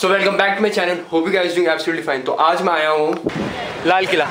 So welcome back to my channel hope you guys doing absolutely fine तो आज मैं आया हूँ Lal Qila.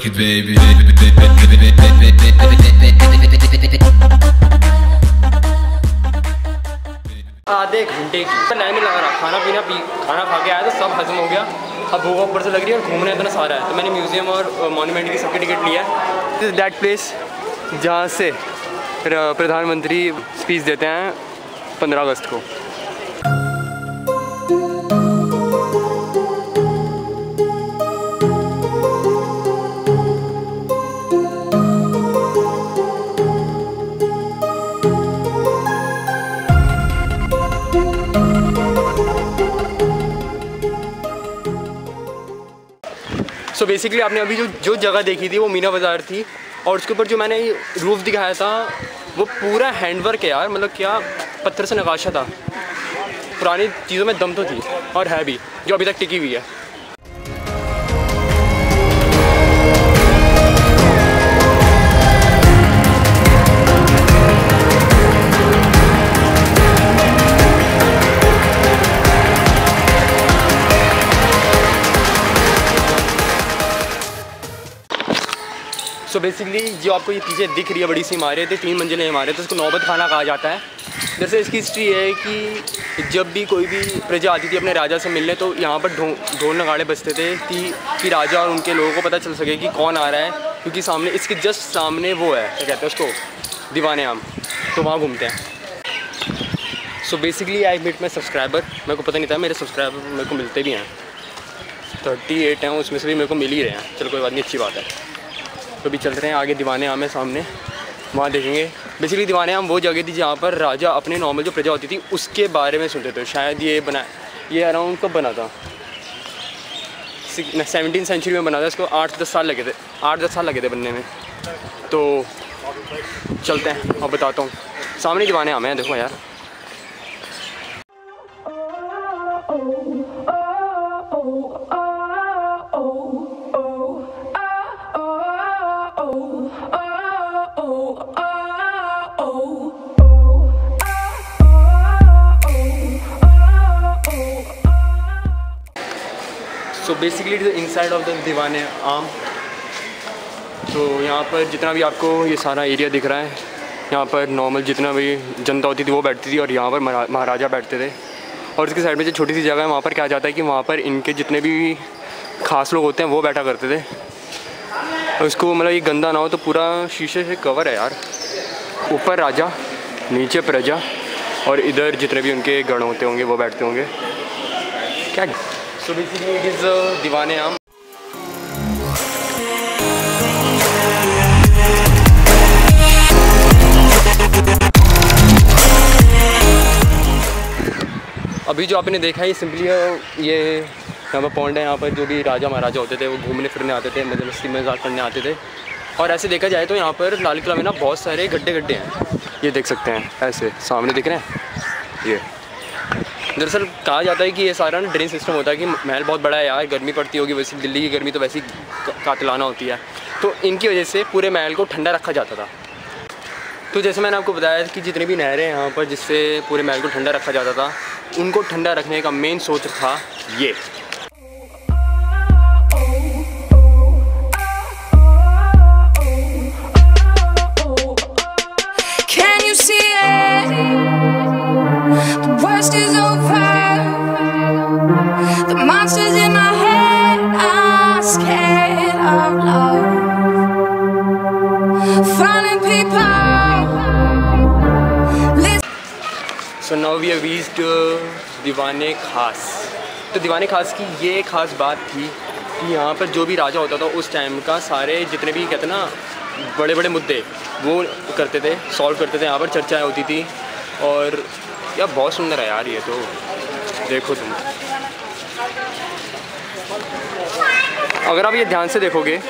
Twerk it, baby. आधे घंटे की लाइन में लगा रहा। खाना पीना पी खाना खा के आया तो सब हजम हो गया। अब भूख ऊपर से लग रही है और घूमने इतना सारा है। तो मैंने म्यूज़ियम और मॉन्यूमेंट की सबकी टिकट लिया है। दैट प्लेस जहाँ से प्रधानमंत्री स्पीच देते हैं पंद्रह अगस्त को। बेसिकली आपने अभी जो जो जगह देखी थी वो मीना बाज़ार थी और उसके ऊपर जो मैंने रूफ दिखाया था, वो पूरा हैंडवर्क है यार मतलब क्या पत्थर से नकाशा था। पुरानी चीज़ों में दम तो थी और है भी, जो अभी तक टिकी हुई है। सो so बेसिकली जो आपको ये पीछे दिख रही है, बड़ी सी इमारत है तीन मंजिलें इमारत है उसको नौबत खाना कहा जाता है। जैसे इसकी हिस्ट्री है कि जब भी कोई भी प्रजा आती थी अपने राजा से मिलने तो यहाँ पर ढोल नगाड़े बजते थे कि कि राजा और उनके लोगों को पता चल सके कि कौन आ रहा है, क्योंकि सामने, इसके जस्ट सामने वो है, क्या कहते हैं उसको? दीवाने आम। तो वहाँ घूमते हैं। So basically I meet my subscriber मेरे को पता नहीं था, मेरे सब्सक्राइबर मेरे को मिलते भी हैं। थर्टी एट हैं, उसमें से भी मेरे को मिल ही रहे हैं। चलो, कोई बात नहीं, अच्छी बात है। तो अभी चल रहे हैं, आगे दीवाने आम है सामने, वहाँ देखेंगे। बेसिकली दीवाने आम वो जगह थी जहाँ पर राजा अपने नॉर्मल जो प्रजा होती थी, उसके बारे में सुनते थे। शायद ये बना, ये अराउंड कब बना था? सेवनटीन सेंचुरी में बना था, इसको आठ दस साल लगे थे, आठ दस साल लगे थे बनने में। तो चलते हैं, और बताता हूँ। सामने दीवाने आम हैं, देखो यार। So basically it is inside of the Diwan-i Aam तो यहाँ पर जितना भी आपको ये सारा एरिया दिख रहा है, यहाँ पर नॉर्मल जितना भी जनता होती थी, वो बैठती थी और यहाँ पर महाराजा बैठते थे। और इसके साइड में जो छोटी सी जगह है, वहाँ पर क्या जाता है कि वहाँ पर इनके जितने भी खास लोग होते हैं, वो बैठा करते थे। और इसको मतलब ये गंदा ना हो तो पूरा शीशे से कवर है यार। ऊपर राजा, नीचे प्रजा और इधर जितने भी उनके गण होते होंगे, वो बैठते होंगे। क्या सो बेसिकली इट इज़ दीवाने आम। अभी जो आपने देखा है सिंपली ये यहाँ पर पॉइंट है, यहाँ पर जो भी राजा महाराजा होते थे, वो घूमने फिरने आते थे मज़े मस्ती मज़ाक करने आते थे। और ऐसे देखा जाए तो यहाँ पर लाल किला में ना बहुत सारे गड्ढे गड्ढे हैं। ये देख सकते हैं, ऐसे सामने दिख रहे हैं। ये। दरअसल कहा जाता है कि ये सारा ना ड्रेन सिस्टम होता है कि महल बहुत बड़ा है यार, गर्मी पड़ती होगी, वैसे दिल्ली की गर्मी तो वैसे कातलाना होती है। तो इनकी वजह से पूरे महल को ठंडा रखा जाता था। तो जैसे मैंने आपको बताया कि जितनी भी नहरें हैं यहाँ पर जिससे पूरे महल को ठंडा रखा जाता था, उनको ठंडा रखने का मेन सोच था ये। So now we have reached Diwan-i Khas तो दीवाने खास की ये खास बात थी कि यहाँ पर जो भी राजा होता था, उस टाइम का सारे जितने भी कहते ना बड़े बड़े मुद्दे, वो करते थे सॉल्व करते थे, यहाँ पर चर्चाएँ होती थी। और यार, बहुत सुंदर है यार ये तो। देखो तुम। अगर आप ये ध्यान से देखोगे,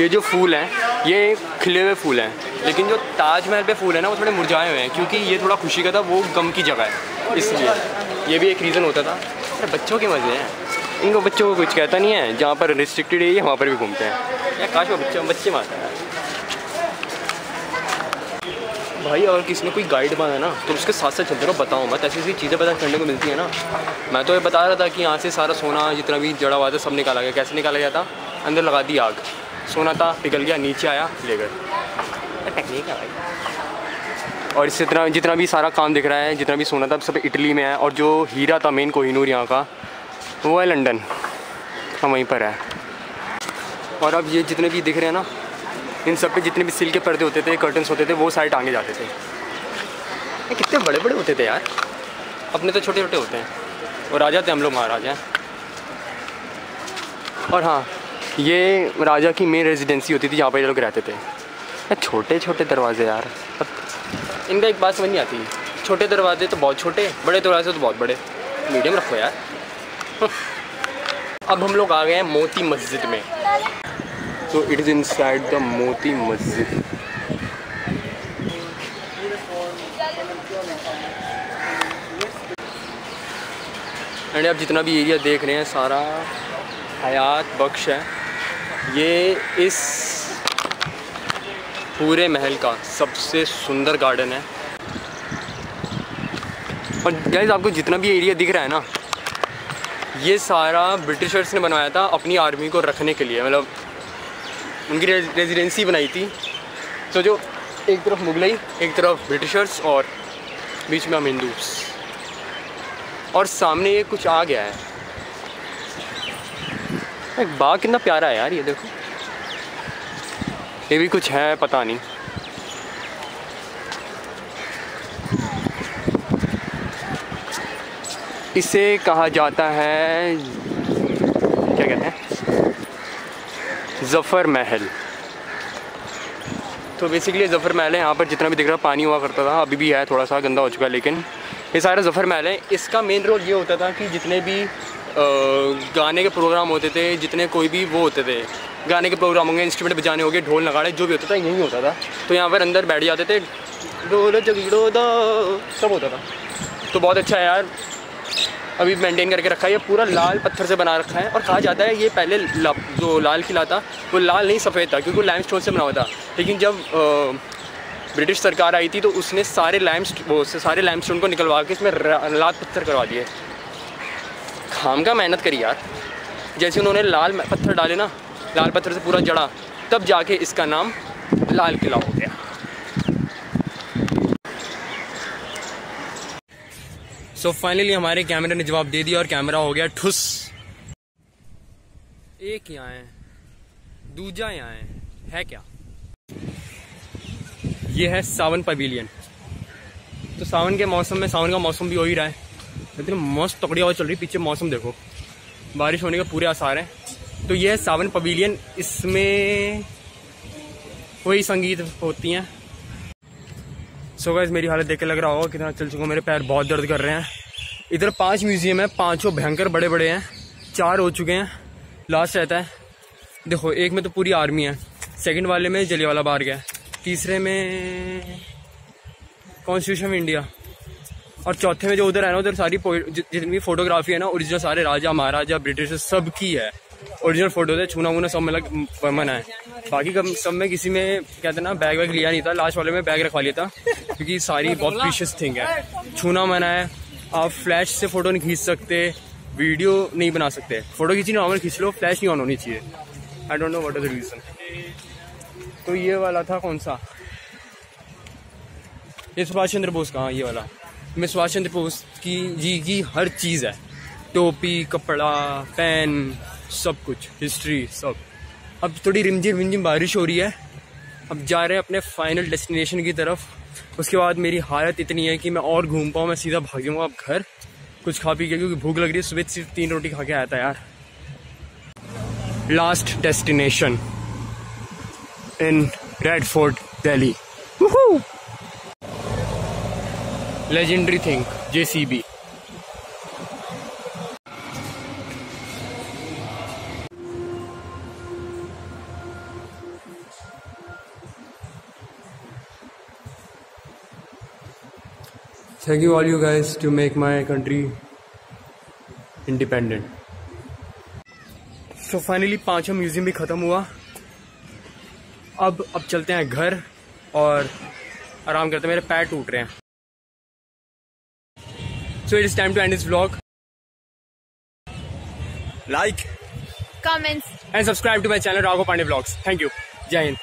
ये जो फूल हैं, ये खिले हुए फूल हैं। लेकिन जो ताजमहल पे फूल है ना, वो थोड़े मुरझाए हुए हैं, क्योंकि ये थोड़ा खुशी का था, वो गम की जगह है, इसलिए। ये भी एक रीज़न होता था। अरे, बच्चों के मज़े हैं। इनको बच्चों को कुछ कहता नहीं है, जहाँ पर रिस्ट्रिक्टेड एरिया वहाँ पर भी घूमते हैं। या काश वो बच्चे बच्चे मारते हैं। भाई, अगर किसी ने कोई गाइड बना ना तो उसके साथ साथ चलते रहो, बताओ मत। ऐसी ऐसी चीज़ें पता करने को मिलती है ना। मैं तो ये बता रहा था कि यहाँ से सारा सोना, जितना भी जड़ा हुआ था, सब निकाला गया। कैसे निकाला गया था? अंदर लगा दी आग। सोना था, पिघल गया, नीचे आया, ले गए। टेक्निक है भाई। और इससे इतना जितना भी सारा काम दिख रहा है, जितना भी सोना था, सब इटली में है। और जो हीरा था मेन कोहिनूर यहाँ का, वो है लंदन। हम वहीं पर है। और अब ये जितने भी दिख रहे हैं ना, इन सब पे जितने भी सिल के पर्दे होते थे कर्टन्स होते थे, वो सारे टांगे जाते थे। ये कितने बड़े बड़े होते थे यार। अपने तो छोटे छोटे होते हैं। और राजा थे हम लोग, महाराजा। हैं और हाँ ये राजा की मेन रेजिडेंसी होती थी, जहाँ पर ये लोग रहते थे। छोटे छोटे दरवाजे यार। अब इनका एक बात समझ नहीं आती। छोटे दरवाजे तो बहुत छोटे, बड़े दरवाजे तो बहुत बड़े। मीडियम रखो यार। अब हम लोग आ गए हैं मोती मस्जिद में। So it is inside the Moti Masjid. And आप जितना भी एरिया देख रहे हैं, सारा हयात बख्श है। ये इस पूरे महल का सबसे सुंदर गार्डन है। और गैस आपको जितना भी एरिया दिख रहा है ना, ये सारा ब्रिटिशर्स ने बनवाया था अपनी आर्मी को रखने के लिए। मतलब उनकी रेजिडेंसी बनाई थी। तो जो एक तरफ़ मुगलई, एक तरफ़ ब्रिटिशर्स और बीच में हम हिंदूस। और सामने ये कुछ आ गया है। एक बाग कितना प्यारा है यार, ये देखो। ये भी कुछ है, पता नहीं। इसे कहा जाता है, क्या कहते हैं? ज़फ़र महल। तो बेसिकली ज़फ़र महल है, यहाँ पर जितना भी दिख रहा पानी हुआ करता था, अभी भी है, थोड़ा सा गंदा हो चुका है, लेकिन ये सारा ज़फ़र महल है। इसका मेन रोल ये होता था कि जितने भी गाने के प्रोग्राम होते थे जितने कोई भी वो होते थे। गाने के प्रोग्राम होंगे इंस्ट्रूमेंट बजाने होंगे ढोल नगाड़े जो भी होता था यही होता था। तो यहाँ पर अंदर बैठ जाते थे ढोल जगड़ो दो सब होता था। तो बहुत अच्छा है यार। अभी मेंटेन करके रखा है ये पूरा लाल पत्थर से बना रखा है और कहा जाता है ये पहले ला, जो लाल किला था वो लाल नहीं सफ़ेद था क्योंकि वो लाइम स्टोन से बना हुआ था। लेकिन जब ब्रिटिश सरकार आई थी तो उसने सारे लाइम वो सारे लाइम स्टोन को निकलवा के इसमें लाल पत्थर करवा दिए। खाम का मेहनत करी यार। जैसे उन्होंने लाल पत्थर डाले ना, लाल पत्थर से पूरा जड़ा, तब जाके इसका नाम लाल किला हो गया। सो so फाइनली हमारे कैमरे ने जवाब दे दिया और कैमरा हो गया ठुस। एक यहाँ है, दूजा यहाँ है है क्या? ये है सावन पवेलियन तो सावन के मौसम में, सावन का मौसम भी हो ही रहा है। इतनी मस्त तकड़ी हवा चल रही है, पीछे मौसम देखो। बारिश होने के पूरे आसार हैं। तो ये है सावन पवेलियन, इसमें वही संगीत होती हैं। सो गैस मेरी हालत देख के लग रहा होगा कितना चल चुका मेरे पैर बहुत दर्द कर रहे हैं। इधर पाँच म्यूज़ियम है, पाँचों भयंकर बड़े बड़े हैं। चार हो चुके हैं। लास्ट रहता है। देखो, एक में तो पूरी आर्मी है। सेकंड वाले में जलियावाला बाग है। तीसरे में कॉन्स्टिट्यूशन ऑफ़ इंडिया और चौथे में जो उधर है ना, उधर सारी जितनी भी फोटोग्राफी है ना ओरिजिनल सारे राजा, महाराजा ब्रिटिश सब की है। ओरिजिनल फ़ोटो थे छूना वूना सब मतलब मना है। बाकी कम सब में किसी में कहते ना बैग वैग लिया नहीं था। लास्ट वाले में बैग रखवा लिया था, क्योंकि सारी बहुत प्रीशियस थिंग है। छूना मना है। आप फ्लैश से फ़ोटो नहीं खींच सकते वीडियो नहीं बना सकते। फ़ोटो खींची नॉर्मल खींच लो फ्लैश नहीं ऑन होनी चाहिए। I don't know what is the reason तो ये वाला था कौन सा? ये सुभाष चंद्र बोस का हाँ ये वाला। मैं सुभाष चंद्र बोस की जी की हर चीज़ है। टोपी, कपड़ा, पेन, सब कुछ हिस्ट्री सब। अब थोड़ी रिमझिम रिमझिम बारिश हो रही है। अब जा रहे हैं अपने फाइनल डेस्टिनेशन की तरफ़। उसके बाद मेरी हालत इतनी है कि मैं और घूम पाऊँ, मैं सीधा भाग जाऊँगा अब घर। कुछ खा पी के, क्योंकि भूख लग रही है, सुबह सिर्फ़ तीन रोटी खा के आया था यार। Last destination in Red Fort Delhi legendary thing JCB thank you all you guys to make my country independent so finally पांचवा म्यूज़ियम भी खत्म हुआ। अब अब चलते हैं घर और आराम करते हैं। मेरे पैर टूट रहे हैं। So it is time to end this vlog. Like, comments, and subscribe to my channel Raghav Pandey Vlogs. Thank you. Jai Hind.